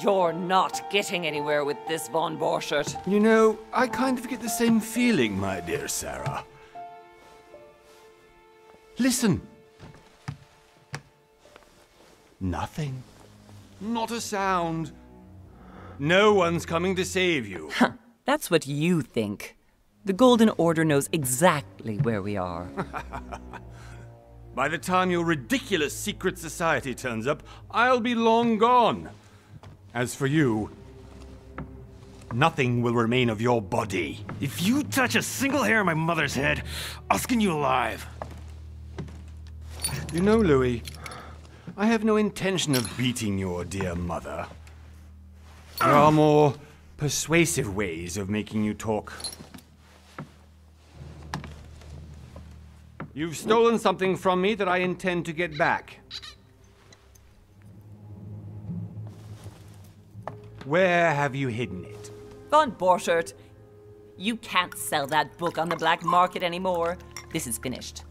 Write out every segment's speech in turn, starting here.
You're not getting anywhere with this Von Borchert. You know, I kind of get the same feeling, my dear Sarah. Listen. Nothing. Not a sound. No one's coming to save you. That's what you think. The Golden Order knows exactly where we are. By the time your ridiculous secret society turns up, I'll be long gone. As for you, nothing will remain of your body. If you touch a single hair on my mother's head, I'll skin you alive. You know, Louis, I have no intention of beating your dear mother. There are more persuasive ways of making you talk. You've stolen something from me that I intend to get back. Where have you hidden it? Von Borchert, you can't sell that book on the black market anymore. This is finished.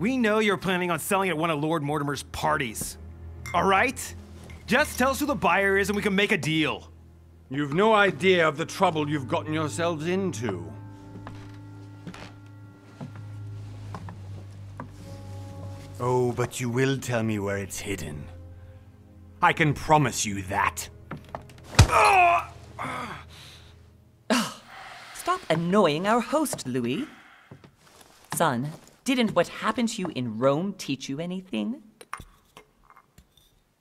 We know you're planning on selling at one of Lord Mortimer's parties. All right? Just tell us who the buyer is and we can make a deal. You've no idea of the trouble you've gotten yourselves into. Oh, but you will tell me where it's hidden. I can promise you that. Stop annoying our host, Louis. Son, didn't what happened to you in Rome teach you anything?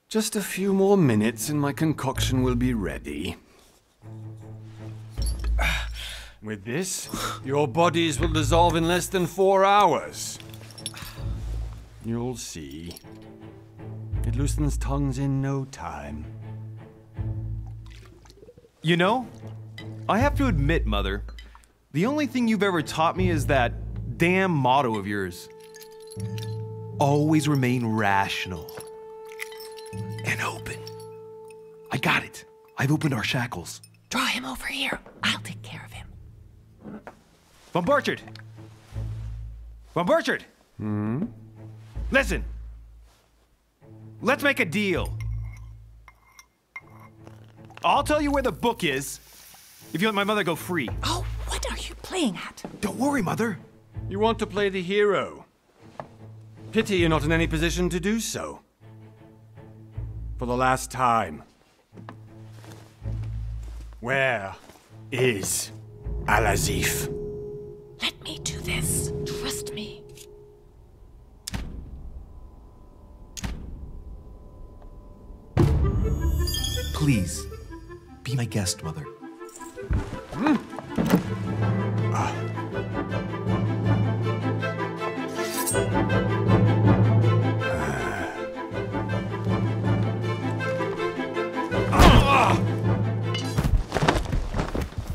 Just a few more minutes and my concoction will be ready. With this, your bodies will dissolve in less than four hours. You'll see. It loosens tongues in no time. You know, I have to admit, Mother, the only thing you've ever taught me is that damn motto of yours. Always remain rational. And open. I got it. I've opened our shackles. Draw him over here. I'll take care of him. Von Borchert! Von Borchert! Hmm? Listen. Let's make a deal. I'll tell you where the book is if you let my mother go free. Oh, what are you playing at? Don't worry, Mother. You want to play the hero. Pity you're not in any position to do so. For the last time. Where is Al-Azif? Let Please, be my guest, Mother.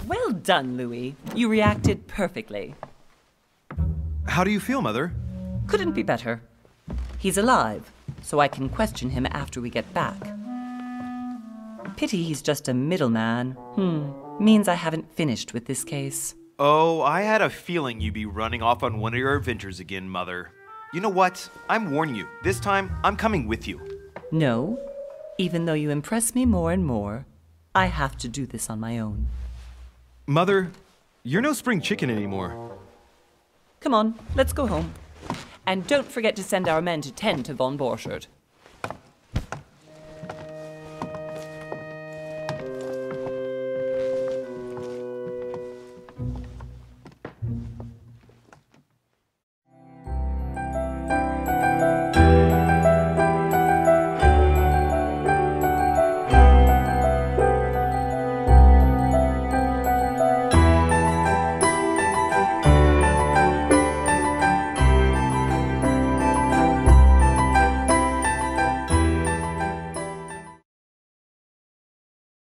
Well done, Louis. You reacted perfectly. How do you feel, Mother? Couldn't be better. He's alive, so I can question him after we get back. Pity he's just a middleman. Hmm. Means I haven't finished with this case. Oh, I had a feeling you'd be running off on one of your adventures again, Mother. You know what? I'm warning you. This time, I'm coming with you. No. Even though you impress me more and more, I have to do this on my own. Mother, you're no spring chicken anymore. Come on, let's go home. And don't forget to send our men to tend to Von Borchert.